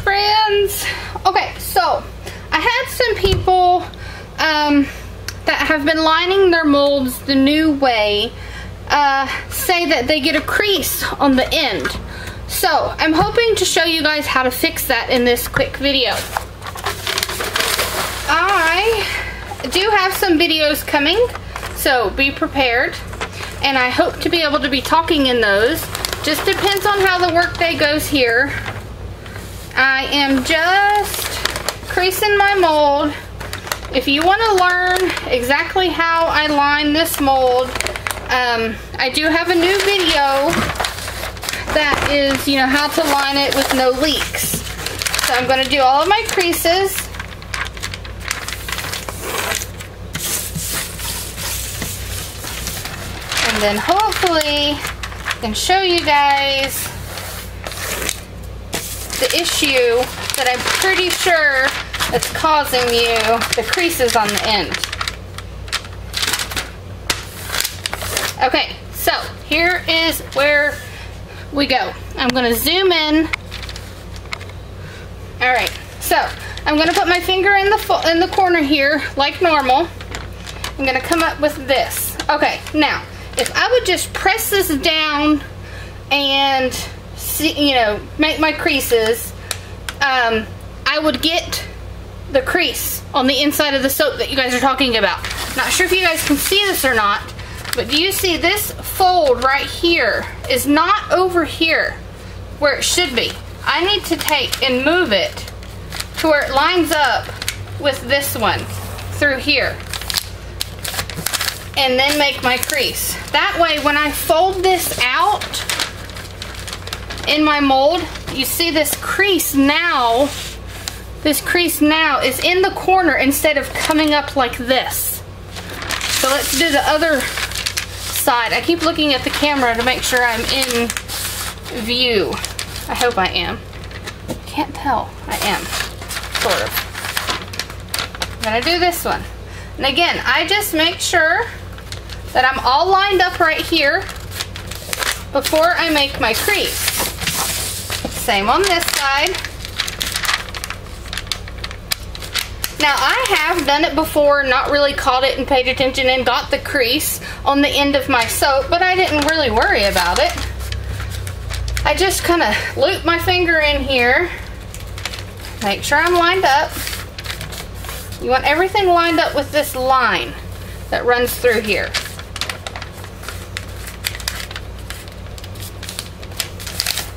Friends! Okay, so I had some people um, that have been lining their molds the new way uh, say that they get a crease on the end. So I'm hoping to show you guys how to fix that in this quick video. I do have some videos coming, so be prepared. And I hope to be able to be talking in those. Just depends on how the workday goes here. I am just creasing my mold. If you want to learn exactly how I line this mold, um, I do have a new video that is, you know, how to line it with no leaks. So I'm going to do all of my creases. And then hopefully I can show you guys the issue that I'm pretty sure is causing you the creases on the end. Okay, so here is where we go. I'm gonna zoom in. All right, so I'm gonna put my finger in the in the corner here, like normal. I'm gonna come up with this. Okay, now, if I would just press this down and you know, make my creases, um, I would get the crease on the inside of the soap that you guys are talking about. Not sure if you guys can see this or not, but do you see this fold right here is not over here where it should be. I need to take and move it to where it lines up with this one through here and then make my crease. That way when I fold this out in my mold, you see this crease now, this crease now is in the corner instead of coming up like this. So let's do the other side. I keep looking at the camera to make sure I'm in view. I hope I am. Can't tell. I am. Sort of. I'm gonna do this one. And again, I just make sure that I'm all lined up right here before I make my crease. Same on this side. Now I have done it before, not really caught it and paid attention and got the crease on the end of my soap, but I didn't really worry about it. I just kind of loop my finger in here, make sure I'm lined up. You want everything lined up with this line that runs through here.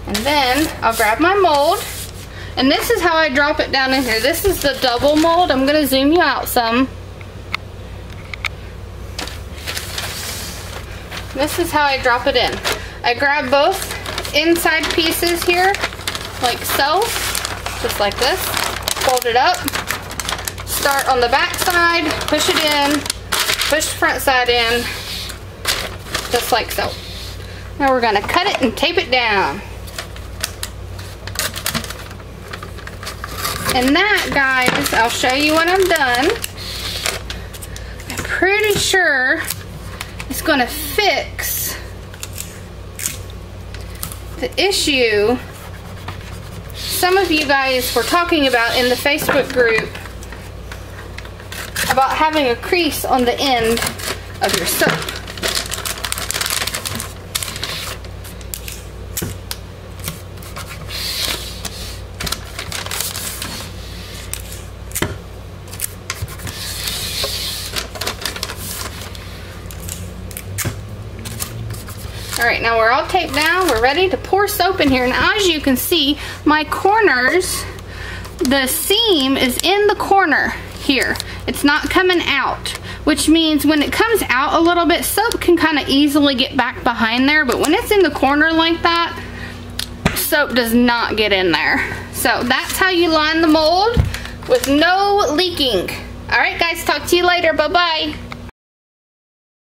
And then I'll grab my mold. And this is how I drop it down in here. This is the double mold. I'm going to zoom you out some. This is how I drop it in. I grab both inside pieces here, like so, just like this. Fold it up. Start on the back side, push it in, push the front side in, just like so. Now we're going to cut it and tape it down. And that, guys, I'll show you when I'm done. I'm pretty sure it's going to fix the issue some of you guys were talking about in the Facebook group about having a crease on the end of your soap. All right, now we're all taped down. We're ready to pour soap in here. And as you can see, my corners, the seam is in the corner here. It's not coming out, which means when it comes out a little bit, soap can kind of easily get back behind there. But when it's in the corner like that, soap does not get in there. So that's how you line the mold with no leaking. All right, guys, talk to you later. Bye-bye.